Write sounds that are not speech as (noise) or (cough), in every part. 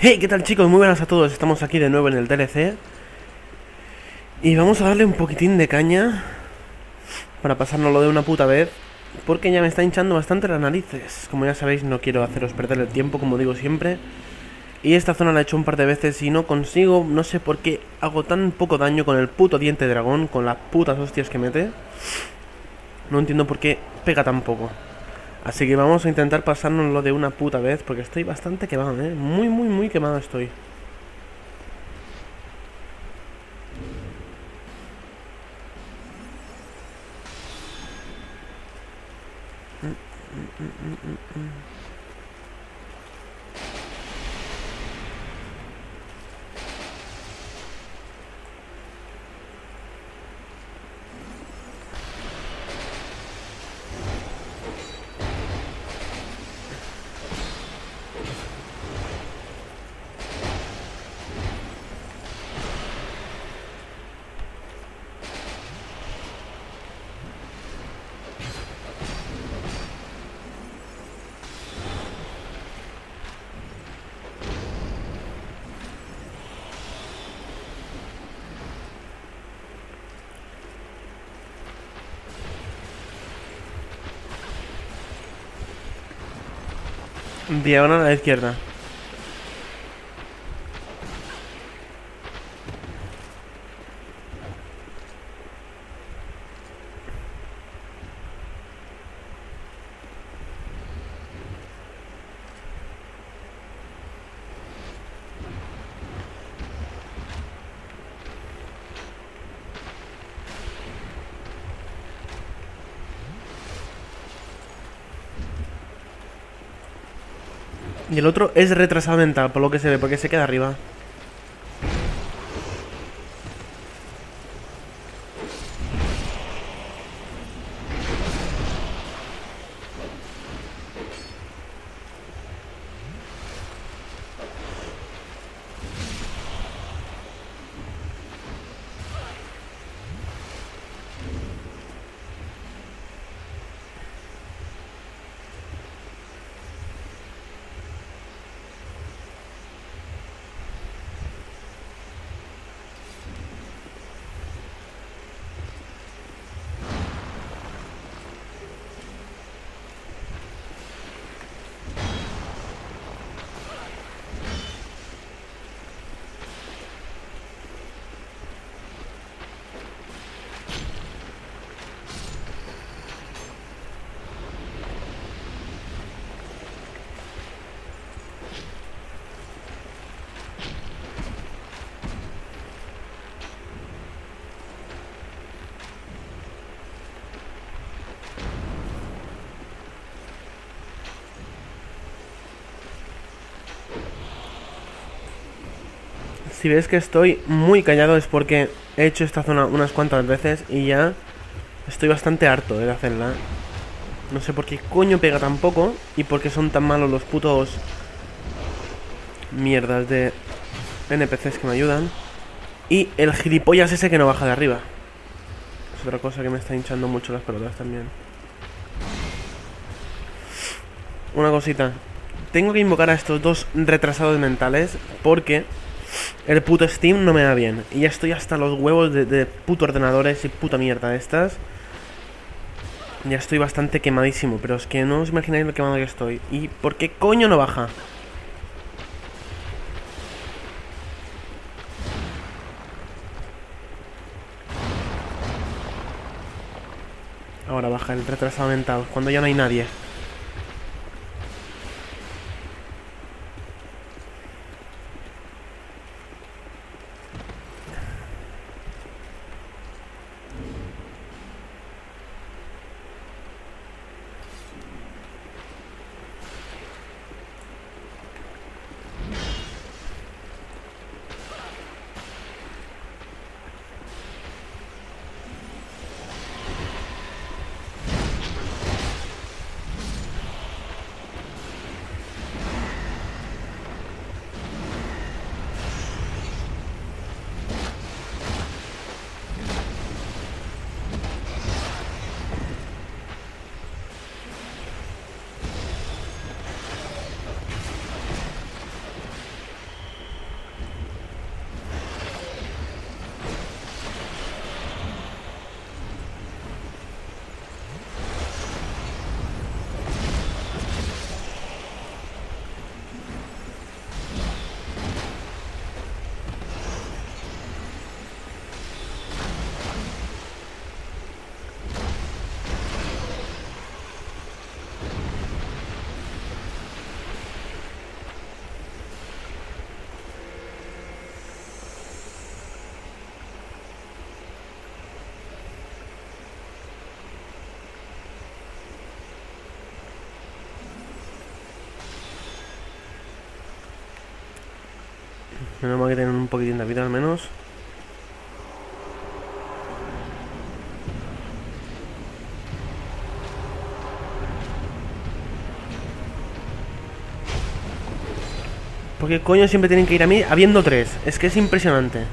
Hey, ¿qué tal chicos? Muy buenas a todos, estamos aquí de nuevo en el DLC Y vamos a darle un poquitín de caña Para pasárnoslo de una puta vez Porque ya me está hinchando bastante las narices. Como ya sabéis, no quiero haceros perder el tiempo, como digo siempre. Y esta zona la he hecho un par de veces y no consigo No sé por qué hago tan poco daño con el puto diente dragón Con las putas hostias que mete. No entiendo por qué pega tan poco Así que vamos a intentar pasárnoslo de una puta vez Porque estoy bastante quemado, ¿eh? Muy, muy, muy quemado estoy Diagonal a la izquierda Y el otro es retrasado mental, por lo que se ve, porque se queda arriba. Si ves que estoy muy callado es porque he hecho esta zona unas cuantas veces y ya estoy bastante harto de hacerla. No sé por qué coño pega tan poco y por qué son tan malos los putos mierdas de NPCs que me ayudan. Y el gilipollas ese que no baja de arriba. Es otra cosa que me está hinchando mucho las pelotas también. Una cosita. Tengo que invocar a estos dos retrasados mentales porque el puto Steam no me da bien. Y ya estoy hasta los huevos de, de puto ordenadores y puta mierda de estas. Ya estoy bastante quemadísimo, pero es que no os imagináis lo quemado que estoy. ¿Y por qué coño no baja? Ahora baja el retrasado mental, cuando ya no hay nadie. Menos mal que tienen un poquitín de vida al menos. ¿Por qué coño siempre tienen que ir a mí habiendo tres? Es que es impresionante.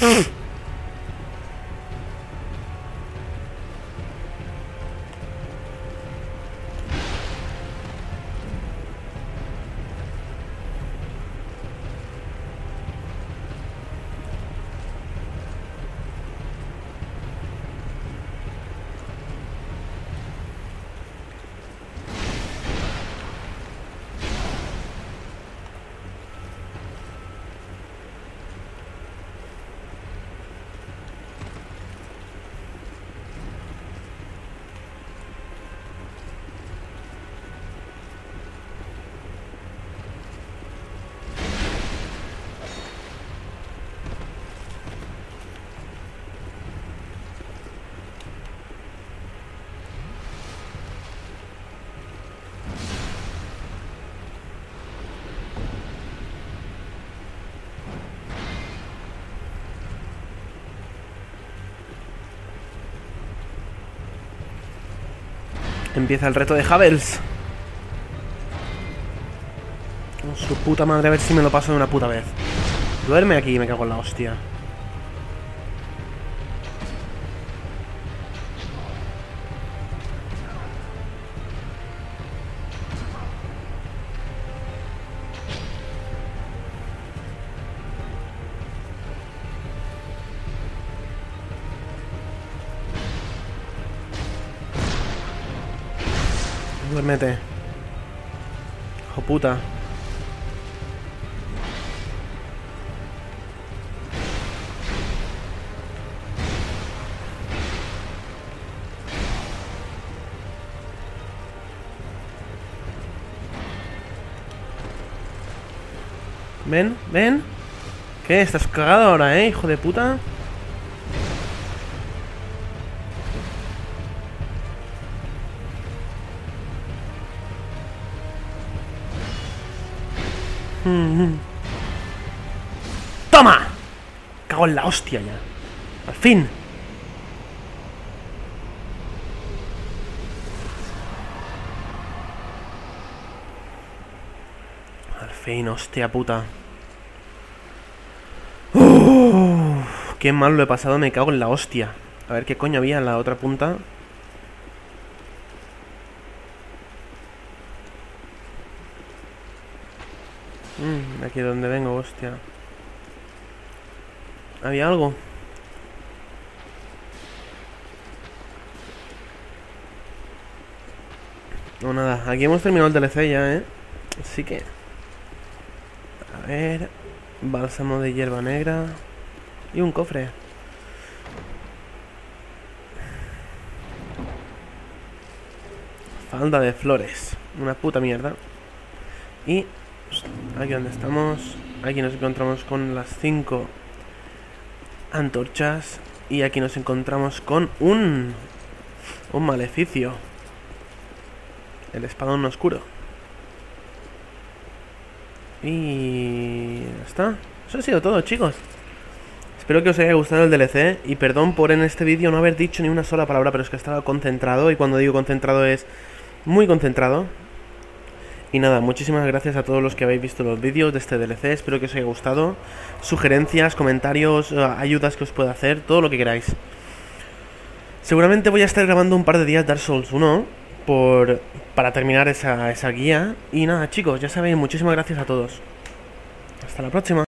Hmm. (laughs) Empieza el reto de Havels. Su puta madre, a ver si me lo paso de una puta vez. Duerme aquí, me cago en la hostia. Duérmete. Hijo puta. Ven, ven. ¿Qué? ¿Estás cagado ahora, eh, hijo de puta? ¡Toma! Cago en la hostia ya. Al fin. Al fin, hostia puta. Uf, qué mal lo he pasado, me cago en la hostia. A ver qué coño había en la otra punta. Mm, aquí donde vengo, hostia. ¿Había algo? No, nada. Aquí hemos terminado el DLC ya, ¿eh? Así que... A ver... Bálsamo de hierba negra... Y un cofre. Falda de flores. Una puta mierda. Y Aquí donde estamos. Aquí nos encontramos con las 5 antorchas. Y aquí nos encontramos con un... Un maleficio. El espadón oscuro. Y... Ya está. Eso ha sido todo, chicos. Espero que os haya gustado el DLC y perdón por en este vídeo no haber dicho ni una sola palabra, pero es que estaba concentrado y cuando digo concentrado es muy concentrado. Y nada, muchísimas gracias a todos los que habéis visto los vídeos de este DLC, espero que os haya gustado. Sugerencias, comentarios, eh, ayudas que os pueda hacer, todo lo que queráis. Seguramente voy a estar grabando un par de días Dark Souls 1 por, para terminar esa, esa guía. Y nada, chicos, ya sabéis, muchísimas gracias a todos. Hasta la próxima.